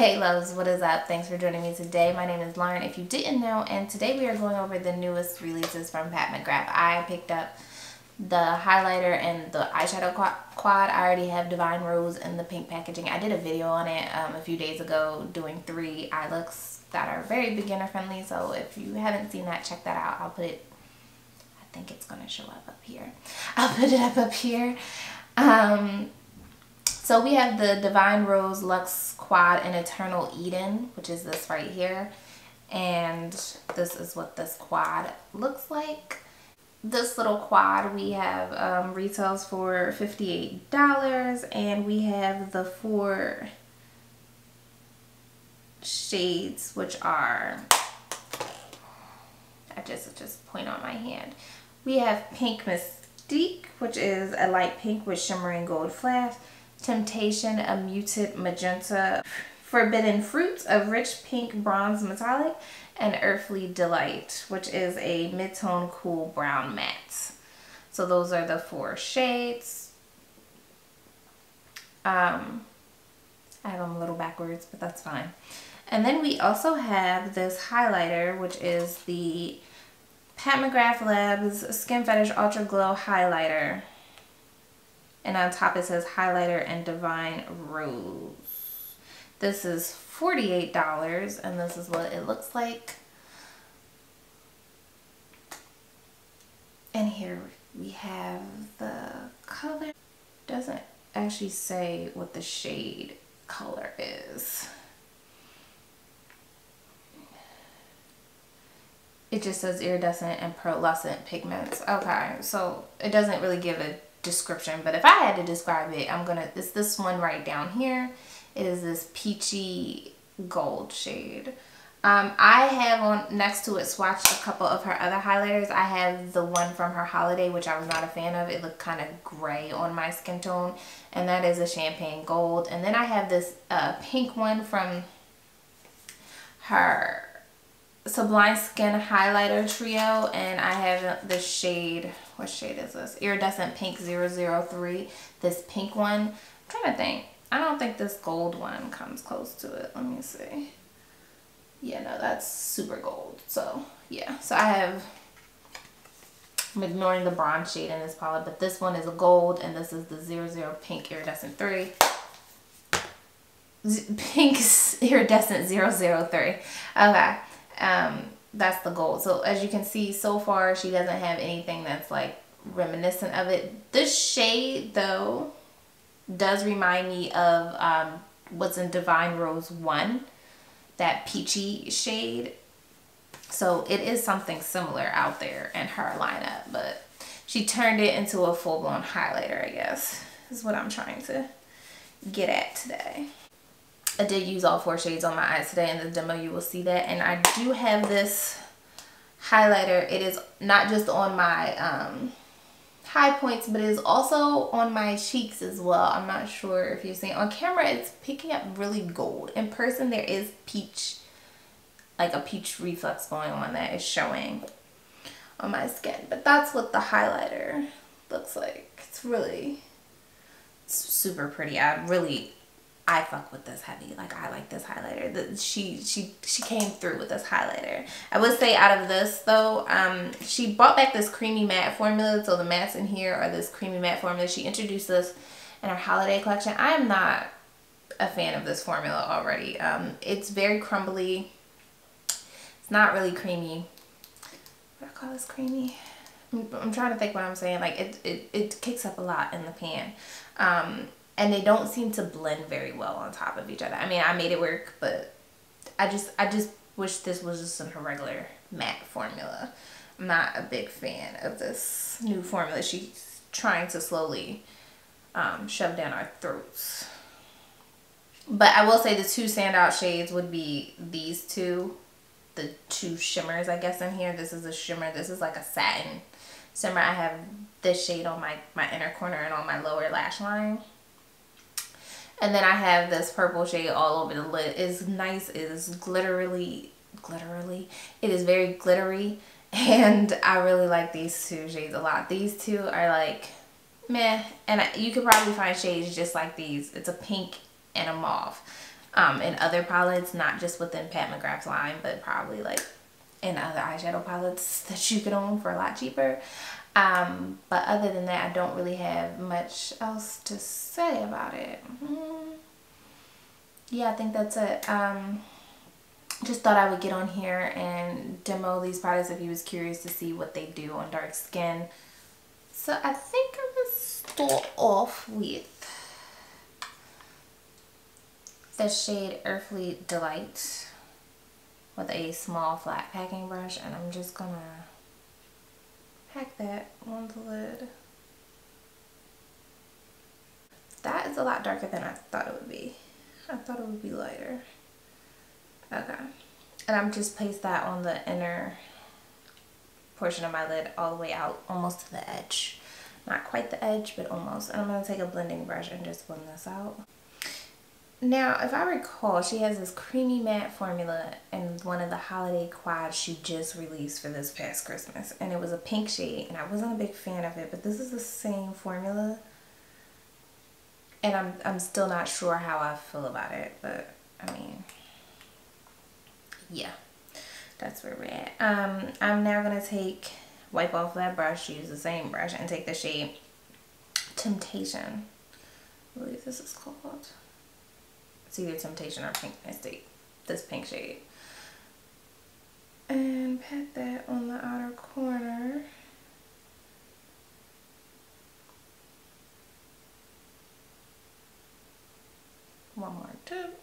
Hey loves, what is up? Thanks for joining me today. My name is Lauren, if you didn't know, and today we are going over the newest releases from Pat McGrath. I picked up the highlighter and the eyeshadow quad. I already have Divine Rose in the pink packaging. I did a video on it um, a few days ago doing three eye looks that are very beginner friendly, so if you haven't seen that, check that out. I'll put it, I think it's going to show up up here. I'll put it up up here. Um, so we have the Divine Rose Luxe Quad and Eternal Eden, which is this right here. And this is what this quad looks like. This little quad we have um, retails for $58 and we have the four shades which are I just just point on my hand. We have Pink Mystique, which is a light pink with shimmering gold flash. Temptation, a muted magenta, Forbidden Fruit, a rich pink bronze metallic, and Earthly Delight, which is a mid-tone cool brown matte. So those are the four shades. Um, I have them a little backwards, but that's fine. And then we also have this highlighter, which is the Pat McGrath Labs Skin Fetish Ultra Glow Highlighter. And on top it says highlighter and divine rose. This is $48 and this is what it looks like. And here we have the color. Doesn't actually say what the shade color is. It just says iridescent and pearlescent pigments. Okay, so it doesn't really give a description, but if I had to describe it, I'm gonna, it's this one right down here. It is this peachy gold shade. Um, I have on next to it swatched a couple of her other highlighters. I have the one from her holiday, which I was not a fan of. It looked kind of gray on my skin tone, and that is a champagne gold. And then I have this uh, pink one from her Sublime Skin Highlighter Trio, and I have the shade, what shade is this? Iridescent Pink 003, this pink one. I'm trying to think. I don't think this gold one comes close to it. Let me see. Yeah, no, that's super gold. So, yeah. So I have, I'm ignoring the bronze shade in this palette, but this one is a gold, and this is the 00 Pink Iridescent 3. Z pink Iridescent 003. Okay um, that's the goal. So as you can see so far, she doesn't have anything that's like reminiscent of it. This shade though does remind me of um, what's in Divine Rose 1, that peachy shade. So it is something similar out there in her lineup, but she turned it into a full-blown highlighter, I guess, is what I'm trying to get at today. I did use all four shades on my eyes today in the demo. You will see that. And I do have this highlighter. It is not just on my um, high points, but it is also on my cheeks as well. I'm not sure if you're seeing. On camera, it's picking up really gold. In person, there is peach, like a peach reflex going on that is showing on my skin. But that's what the highlighter looks like. It's really it's super pretty. I really I fuck with this heavy. Like I like this highlighter. The, she she she came through with this highlighter. I would say out of this though, um, she brought back this creamy matte formula. So the mattes in here are this creamy matte formula. She introduced this in her holiday collection. I am not a fan of this formula already. Um, it's very crumbly. It's not really creamy. What do I call this creamy? I'm, I'm trying to think what I'm saying. Like it, it, it kicks up a lot in the pan. Um, and they don't seem to blend very well on top of each other. I mean, I made it work, but I just I just wish this was just her regular matte formula. I'm not a big fan of this new formula she's trying to slowly um, shove down our throats. But I will say the two standout shades would be these two. The two shimmers, I guess, in here. This is a shimmer. This is like a satin shimmer. I have this shade on my, my inner corner and on my lower lash line. And then I have this purple shade all over the lid. It's nice. It is glitterily, glitterily. It is very glittery. And I really like these two shades a lot. These two are like meh. And you could probably find shades just like these. It's a pink and a mauve. um, in other palettes, not just within Pat McGrath's line, but probably like in other eyeshadow palettes that you can own for a lot cheaper. Um, but other than that, I don't really have much else to say about it. Mm. Yeah, I think that's it. Um, just thought I would get on here and demo these products if you was curious to see what they do on dark skin. So I think I'm going to start off with the shade Earthly Delight with a small flat packing brush and I'm just going to pack that on the lid. That is a lot darker than I thought it would be. I thought it would be lighter. Okay. And I'm just placed that on the inner portion of my lid all the way out almost to the edge. Not quite the edge, but almost. And I'm going to take a blending brush and just blend this out. Now, if I recall, she has this creamy matte formula in one of the holiday quads she just released for this past Christmas. And it was a pink shade, and I wasn't a big fan of it, but this is the same formula. And I'm, I'm still not sure how I feel about it, but I mean, yeah, that's where we're at. Um, I'm now going to take, wipe off that brush, use the same brush, and take the shade Temptation. I believe this is called. It's either Temptation or Pink Mystique, this pink shade. And pat that on the outer corner. One more tip.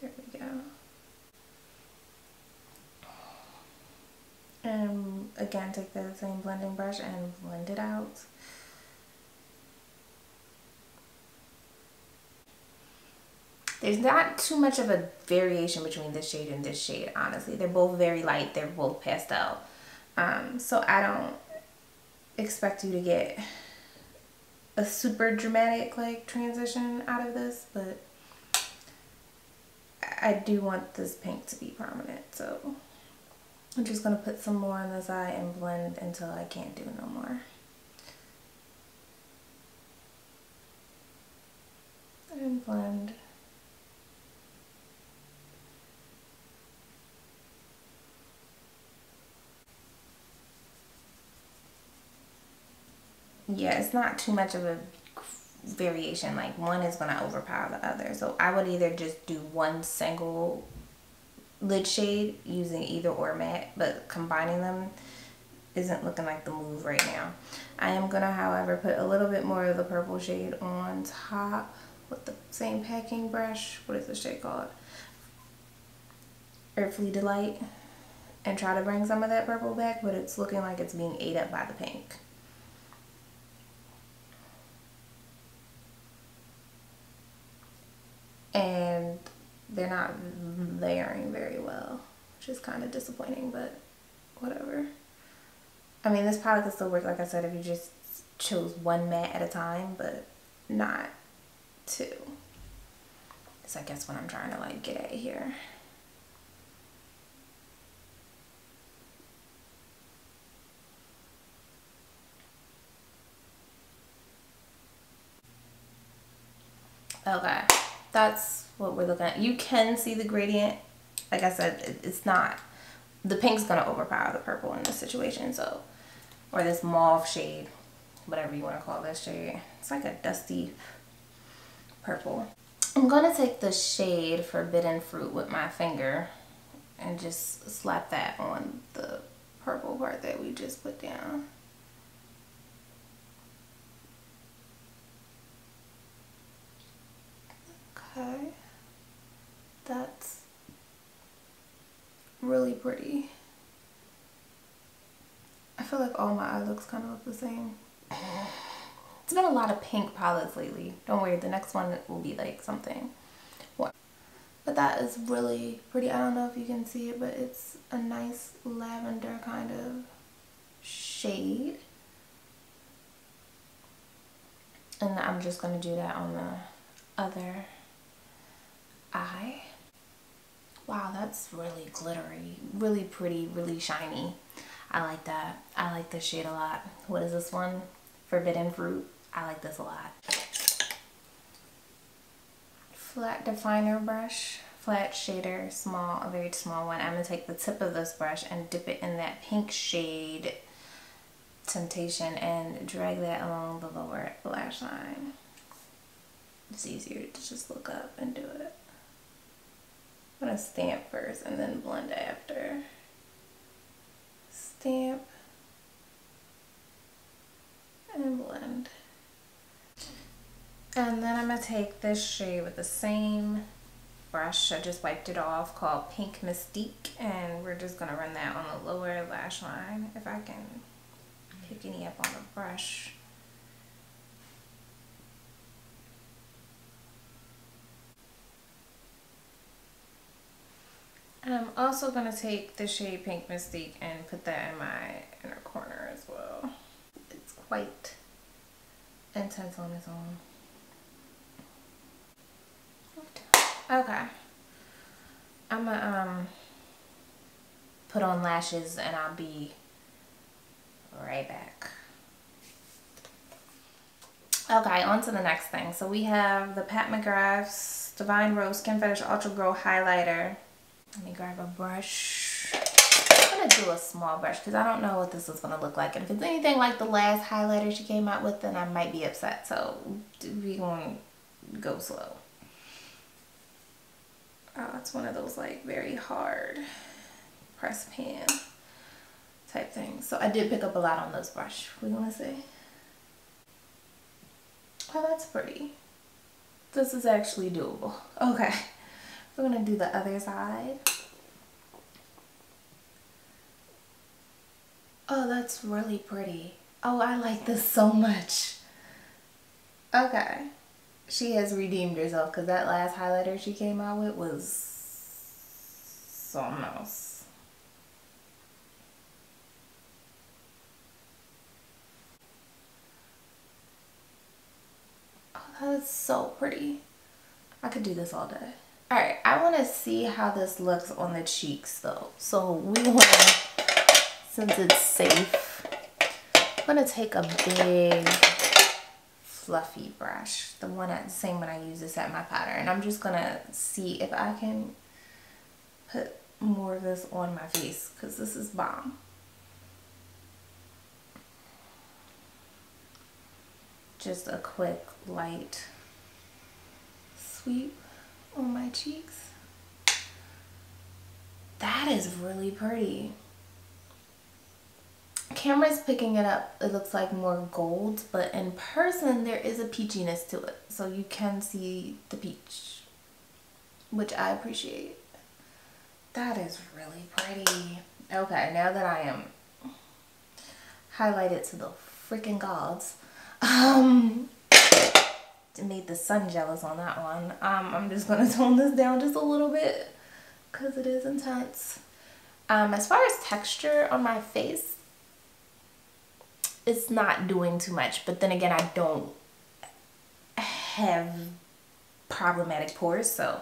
There we go. And again, take the same blending brush and blend it out. There's not too much of a variation between this shade and this shade, honestly. They're both very light. They're both pastel. Um, so I don't expect you to get a super dramatic like transition out of this, but I do want this pink to be prominent, so I'm just going to put some more on this eye and blend until I can't do no more. And blend. Yeah, it's not too much of a variation like one is going to overpower the other. So I would either just do one single lid shade using either or matte but combining them isn't looking like the move right now. I am gonna however put a little bit more of the purple shade on top with the same packing brush. What is this shade called? Earthly Delight. And try to bring some of that purple back but it's looking like it's being ate up by the pink and they're not layering very well, which is kind of disappointing, but whatever. I mean, this product could still work, like I said, if you just chose one matte at a time, but not two. Is I guess what I'm trying to like get at here. Okay that's what we're looking at. You can see the gradient. Like I said, it's not, the pink's to overpower the purple in this situation. So, or this mauve shade, whatever you want to call this shade. It's like a dusty purple. I'm to take the shade Forbidden Fruit with my finger and just slap that on the purple part that we just put down. Okay. That's really pretty. I feel like all my eye looks kind of look the same. It's been a lot of pink palettes lately. Don't worry, the next one will be like something. What? But that is really pretty. I don't know if you can see it, but it's a nice lavender kind of shade. And I'm just going to do that on the other eye. Wow, that's really glittery, really pretty, really shiny. I like that. I like this shade a lot. What is this one? Forbidden Fruit. I like this a lot. flat definer brush, flat shader, small, a very small one. I'm going to take the tip of this brush and dip it in that pink shade Temptation and drag that along the lower lash line. It's easier to just look up and do it. I'm going to stamp first and then blend after. Stamp and blend. And then I'm going to take this shade with the same brush. I just wiped it off called Pink Mystique. And we're just going to run that on the lower lash line if I can pick any up on the brush. I'm also going to take the shade Pink Mystique and put that in my inner corner as well. It's quite intense on its own. Okay. I'm gonna um, put on lashes and I'll be right back. Okay, on to the next thing. So we have the Pat McGrath's Divine Rose Skin Fetish Ultra Glow Highlighter. Let me grab a brush. I'm going to do a small brush because I don't know what this is going to look like. And if it's anything like the last highlighter she came out with, then I might be upset. So we're going to go slow. Oh, it's one of those like very hard press pan type thing. So I did pick up a lot on this brush. We gonna see. Oh, that's pretty. This is actually doable. Okay. We're going to do the other side. Oh, that's really pretty. Oh, I like this so much. Okay. She has redeemed herself because that last highlighter she came out with was something else. Oh, that is so pretty. I could do this all day. All right, I want to see how this looks on the cheeks though. So we want to, since it's safe, I'm going to take a big fluffy brush. The one, the same one I use to set my pattern. I'm just going to see if I can put more of this on my face because this is bomb. just a quick light sweep on my cheeks. That is really pretty. Camera's picking it up, it looks like more gold, but in person there is a peachiness to it. So you can see the peach, which I appreciate. That is really pretty. Okay, now that I am highlighted to the freaking gods, um, made the sun jealous on that one. Um, I'm just going to tone this down just a little bit because it is intense. Um, as far as texture on my face, it's not doing too much. But then again, I don't have problematic pores. So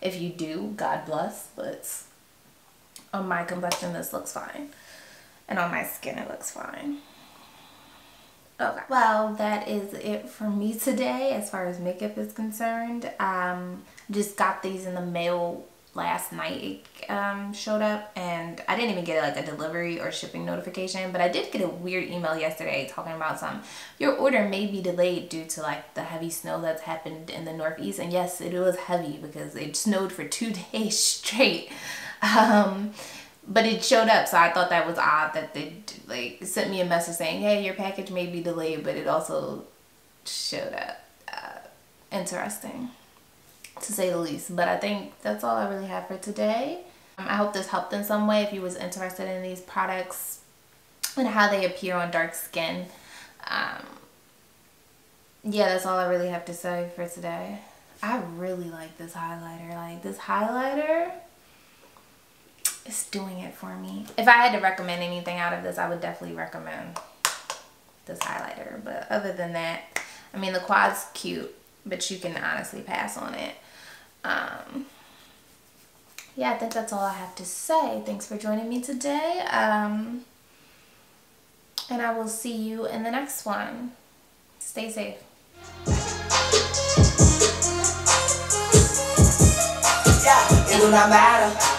if you do, God bless. But on my complexion, this looks fine. And on my skin, it looks fine. Okay. Well, that is it for me today as far as makeup is concerned. Um, just got these in the mail last night it um, showed up and I didn't even get like a delivery or shipping notification but I did get a weird email yesterday talking about some your order may be delayed due to like the heavy snow that's happened in the northeast and yes it was heavy because it snowed for two days straight um, but it showed up so i thought that was odd that they like sent me a message saying hey your package may be delayed but it also showed up uh, interesting to say the least but i think that's all i really have for today. Um, i hope this helped in some way if you was interested in these products and how they appear on dark skin. Um, yeah that's all i really have to say for today. I really like this highlighter like this highlighter it's doing it for me. If I had to recommend anything out of this, I would definitely recommend this highlighter. But other than that, I mean, the quad's cute, but you can honestly pass on it. Um, yeah, I think that's all I have to say. Thanks for joining me today. Um, and I will see you in the next one. Stay safe. Yeah, it do not matter.